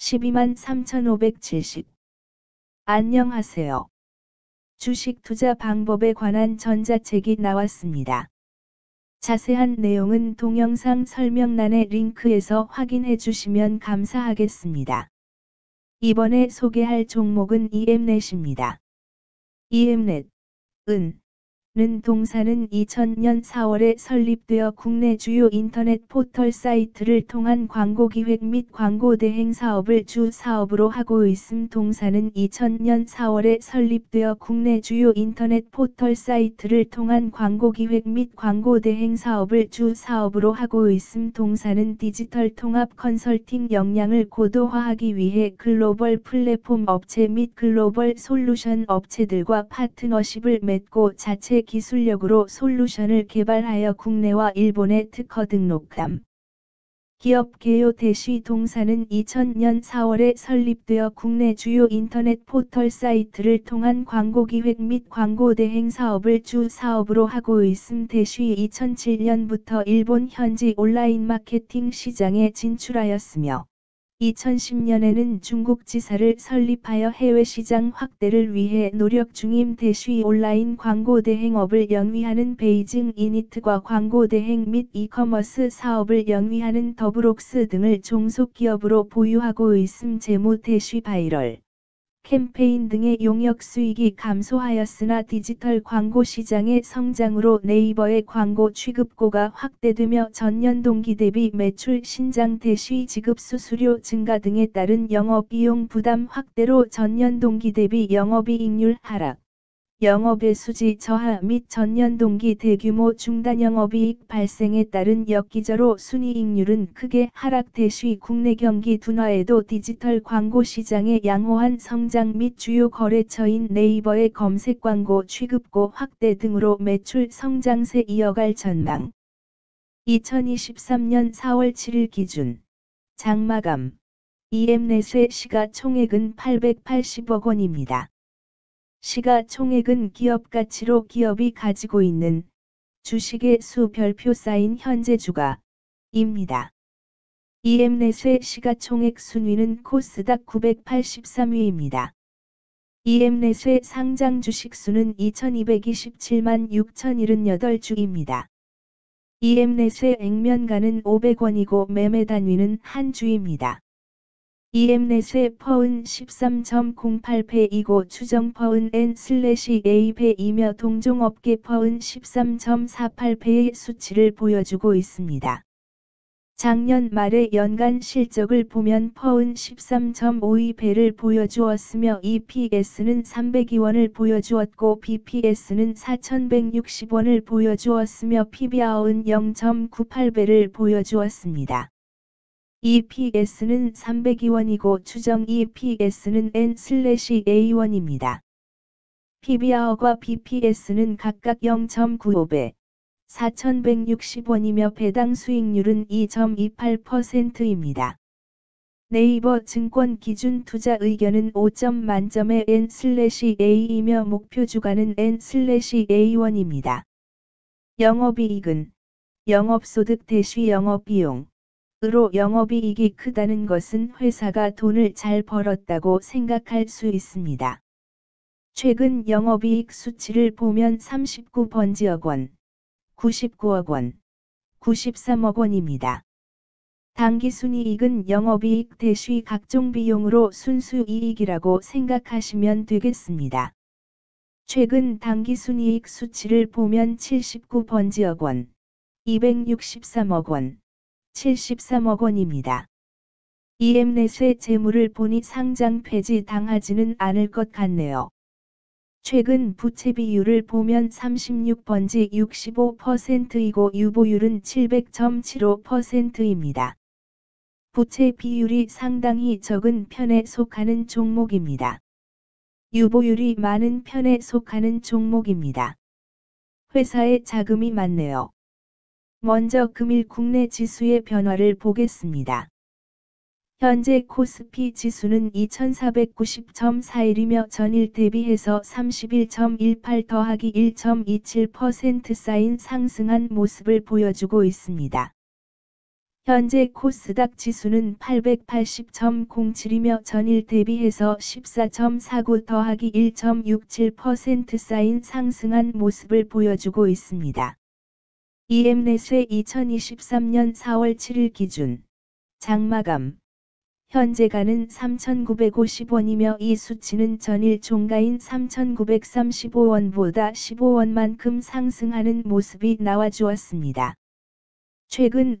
12만 3,570. 안녕하세요. 주식 투자 방법에 관한 전자책이 나왔습니다. 자세한 내용은 동영상 설명란의 링크에서 확인해 주시면 감사하겠습니다. 이번에 소개할 종목은 EMNet입니다. EMNet, 은, 는 동사는 2000년 4월에 설립되어 국내 주요 인터넷 포털 사이트를 통한 광고 기획 및 광고 대행 사업을 주 사업으로 하고 있음 동사는 2000년 4월에 설립되어 국내 주요 인터넷 포털 사이트를 통한 광고 기획 및 광고 대행 사업을 주 사업으로 하고 있음 동사는 디지털 통합 컨설팅 역량을 고도화하기 위해 글로벌 플랫폼 업체 및 글로벌 솔루션 업체들과 파트너십을 맺고 자체 기술력으로 솔루션을 개발하여 국내와 일본에 특허 등록함. 기업 개요 대시 동사는 2000년 4월에 설립되어 국내 주요 인터넷 포털 사이트를 통한 광고 기획 및 광고 대행 사업을 주 사업으로 하고 있음 대시 2007년부터 일본 현지 온라인 마케팅 시장에 진출하였으며 2010년에는 중국 지사를 설립하여 해외 시장 확대를 위해 노력 중임 대쉬 온라인 광고 대행업을 영위하는 베이징 이니트과 광고 대행 및 이커머스 사업을 영위하는 더브록스 등을 종속 기업으로 보유하고 있음 재무 대쉬 바이럴. 캠페인 등의 용역 수익이 감소하였으나 디지털 광고 시장의 성장으로 네이버의 광고 취급고가 확대되며 전년 동기 대비 매출 신장 대시 지급 수수료 증가 등에 따른 영업 비용 부담 확대로 전년 동기 대비 영업이익률 하락. 영업의 수지 저하 및 전년 동기 대규모 중단 영업이익 발생에 따른 역기저로 순이익률은 크게 하락돼 시 국내 경기 둔화에도 디지털 광고 시장의 양호한 성장 및 주요 거래처인 네이버의 검색 광고 취급고 확대 등으로 매출 성장세 이어갈 전망. 2023년 4월 7일 기준 장마감 EM넷의 시가총액은 880억 원입니다. 시가총액은 기업 가치로 기업이 가지고 있는 주식의 수 별표 쌓인 현재 주가입니다. EM넷의 시가총액 순위는 코스닥 983위입니다. EM넷의 상장 주식수는 2227만 6078주입니다. EM넷의 액면가는 500원이고 매매 단위는 한 주입니다. EM넷의 퍼은 13.08배이고 추정 퍼은 N/A배이며 동종업계 퍼은 13.48배의 수치를 보여주고 있습니다. 작년 말의 연간 실적을 보면 퍼은 13.52배를 보여주었으며 EPS는 302원을 보여주었고 BPS는 4160원을 보여주었으며 PBR은 0.98배를 보여주었습니다. EPS는 302원이고 추정 EPS는 N/A1입니다. PBR과 BPS는 각각 0.95배, 4,160원이며 배당 수익률은 2.28%입니다. 네이버 증권 기준 투자 의견은 5점 만점의 N/A이며 목표 주가는 N/A1입니다. 영업이익은 영업소득 대시 영업비용 으로 영업이익이 크다는 것은 회사가 돈을 잘 벌었다고 생각할 수 있습니다. 최근 영업이익 수치를 보면 39번지억 원, 99억 원, 93억 원입니다. 당기순이익은 영업이익 대시 각종 비용으로 순수이익이라고 생각하시면 되겠습니다. 최근 당기순이익 수치를 보면 79번지억 원, 263억 원, 73억 원입니다. EM넷의 재물을 보니 상장 폐지 당하지는 않을 것 같네요. 최근 부채 비율을 보면 36번지 65%이고 유보율은 700.75%입니다. 부채 비율이 상당히 적은 편에 속하는 종목입니다. 유보율이 많은 편에 속하는 종목입니다. 회사에 자금이 많네요. 먼저 금일 국내 지수의 변화를 보겠습니다. 현재 코스피 지수는 2490.41이며 전일 대비해서 31.18 더하기 1.27% 쌓인 상승한 모습을 보여주고 있습니다. 현재 코스닥 지수는 880.07이며 전일 대비해서 14.49 더하기 1.67% 쌓인 상승한 모습을 보여주고 있습니다. EM넷의 2023년 4월 7일 기준 장마감 현재가는 3,950원이며 이 수치는 전일 종가인 3,935원보다 15원만큼 상승하는 모습이 나와주었습니다. 최근